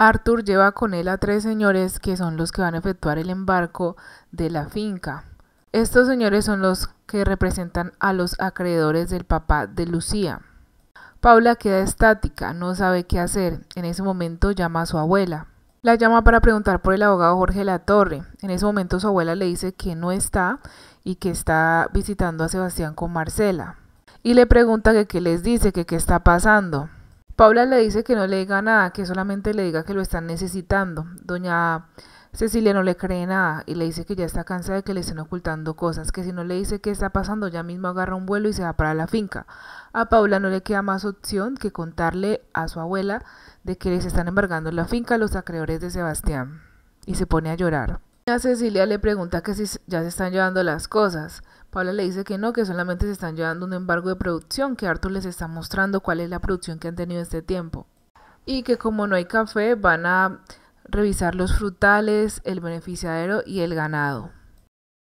Arthur lleva con él a tres señores que son los que van a efectuar el embarco de la finca. Estos señores son los que representan a los acreedores del papá de Lucía. Paula queda estática, no sabe qué hacer. En ese momento llama a su abuela. La llama para preguntar por el abogado Jorge Latorre. En ese momento su abuela le dice que no está y que está visitando a Sebastián con Marcela. Y le pregunta qué les dice, que qué está pasando. Paula le dice que no le diga nada, que solamente le diga que lo están necesitando. Doña Cecilia no le cree nada y le dice que ya está cansada de que le estén ocultando cosas, que si no le dice qué está pasando, ya mismo agarra un vuelo y se va para la finca. A Paula no le queda más opción que contarle a su abuela de que les están embargando la finca los acreedores de Sebastián y se pone a llorar. A Cecilia le pregunta que si ya se están llevando las cosas. Paula le dice que no, que solamente se están llevando un embargo de producción, que Arthur les está mostrando cuál es la producción que han tenido este tiempo. Y que como no hay café, van a revisar los frutales, el beneficiadero y el ganado.